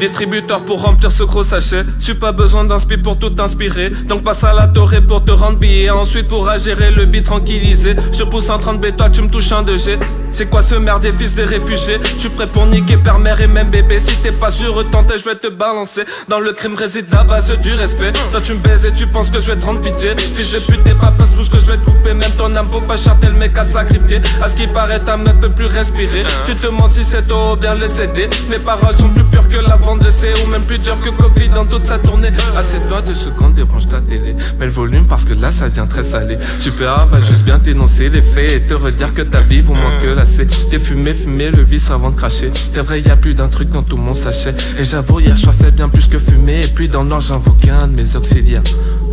Distributeur pour remplir ce gros sachet. J'suis pas besoin d'inspi pour tout inspirer. Donc passe à la torre pour te rendre billet. Ensuite pourra gérer le beat tranquillisé. Je pousse en 30B, toi tu me touches un 2G. C'est quoi ce merdier fils des réfugiés J'suis prêt pour niquer père, mère et même bébé. Si t'es pas sûr, tenter, je vais te balancer. Dans le crime réside la base du respect. Toi tu me baises et tu penses que je vais te rendre pitié. Fils de pute, t'es pas passe que je vais te couper. Ton âme vaut pas cher, tel mec à sacrifier. À ce qui paraît, ta meuf peut plus respirer. Tu te demandes si c'est ou bien le CD. Mes paroles sont plus pures que la vente de C ou même plus dur que Covid dans toute sa tournée. Ses doigts de secondes, débranche ta télé. Mets le volume parce que là ça devient très salé. Super va juste bien t'énoncer les faits et te redire que ta vie vaut moins que la C. T'es fumé, fumé le vice avant de cracher. C'est vrai, y a plus d'un truc dans tout mon sachet. Et j'avoue, hier soir fait bien plus que fumer. Et puis dans le nord, j'invoquais un de mes auxiliaires.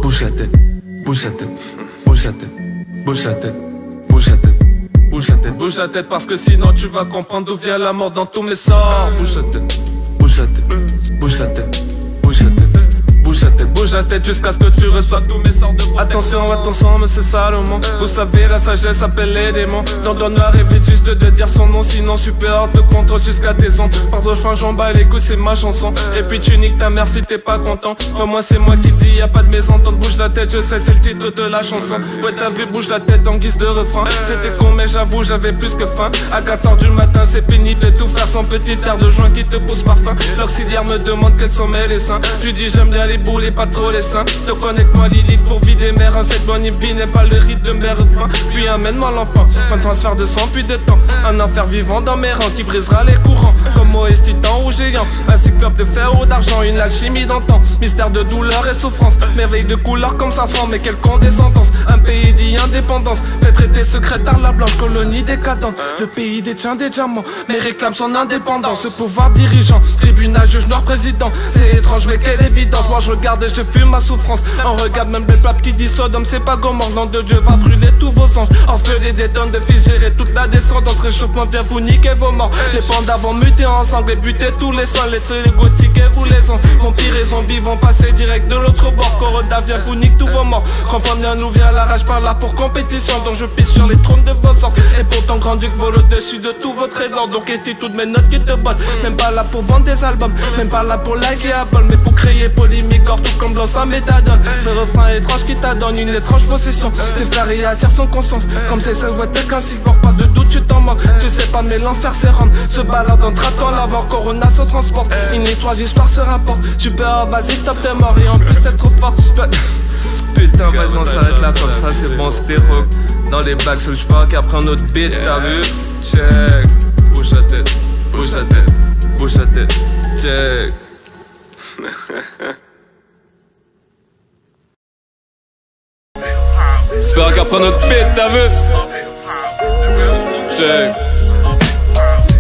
Bouge la tête, bouge la tête, bouge la tête, bouge la tête, bouge la tête. Bouge la tête, bouge la tête parce que sinon tu vas comprendre d'où vient la mort dans tous mes sorts. Bouge la tête, bouge la tête, bouge la tête, bouge la tête. Bouge la tête, bouge la tête jusqu'à ce que tu reçois tous mes sorts de Attention, attention, mais c'est ça le monde. Vous savez, la sagesse appelle les démons. Dans le noir, évite juste de dire son nom Sinon, super te contrôle jusqu'à tes ondes. Pardon, fin, j'en bats les coups, c'est ma chanson. Et puis tu niques ta mère si t'es pas content. Enfin, moi, c'est moi qui dis, y a pas de mésentente. Bouge la tête, je sais, c'est le titre de la chanson. Ouais, t'as vu, bouge la tête en guise de refrain. C'était con, mais j'avoue, j'avais plus que faim. À 4h du matin, c'est pénible Sans petit air de joint qui te pousse parfum L'auxiliaire me demande quels sont mes dessins. Tu dis, j'aime bien les boules et pas trop les seins. Te connecte-moi Lilith pour vider mes reins. Cette bonne vie n'est pas le rythme de mes refrains. Puis amène-moi l'enfant. Un transfert de sang puis de temps. Un enfer vivant dans mes rangs qui brisera les courants. Comme Moïse titan ou géant. Un cyclope de fer ou d'argent Une alchimie d'antan. Mystère de douleur et souffrance. Merveille de couleur comme safran Mais quelle condescendance. Un pays dit indépendance. Fait traiter secrétaire la blanche colonie décadente Le pays détient des diamants. Mais réclame son indépendance Ce pouvoir dirigeant Tribunal juge noir président. C'est étrange mais quelle évidence. Moi je regarde et je fume ma souffrance. On regarde même les papes qui disent Sodome c'est pas Gomorre. L'an de Dieu va brûler tous vos anges. Orphelés des tonnes de fils gérer toute la descendance. Réchauffement bien vous niquez vos morts. Les pandas vont muter ensemble et buter tous les Les les gothiques et vous les ans Vampires et zombies vont passer direct de l'autre bord Corona vient vous nique tous vos morts. Comprenez nous vient la rage par là pour compétition Donc je pisse sur les trônes de vos sortes Et pourtant grand duc vole au-dessus de tous vos trésors Donc étais toutes mes notes qui te bottent Même pas là pour vendre des albums Même pas là pour liker Apple Mais pour créer polémique or tout comme dans sa méthadone Le refrain étrange qui t'adonne une étrange possession. Tes frères y attirent son conscience Comme c'est ça ouais t'es qu'un cyborg Pas de doute tu t'en sais mais l'enfer c'est rendre Se balade en traquant la mort. Corona se transporte Une étoile histoire se rapporte. Super vas-y top t'es mort. Et en plus t'es trop fort. Putain vas-y on s'arrête là comme ça c'est bon c'était rock. Dans les bacs sur le park après un autre beat t'as vu? Check. Bouge la tête Bouge la tête Bouge la tête. Check. J'espère qu'après notre beat t'as vu? Check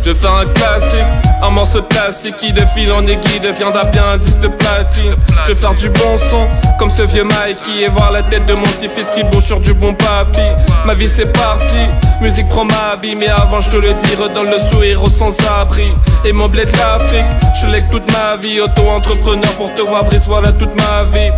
Je faire un classique un morceau classique qui défile en aiguille deviendra bien un disque de platine. Je vais faire du bon son comme ce vieux Mikey Et voir la tête de mon petit-fils qui bouge sur du bon papy Ma vie c'est parti, musique prend ma vie Mais avant je te le dis, redonne le sourire aux sans-abri. Et mon bled l'Afrique, je l'ai toute ma vie Auto-entrepreneur pour te voir brise voilà toute ma vie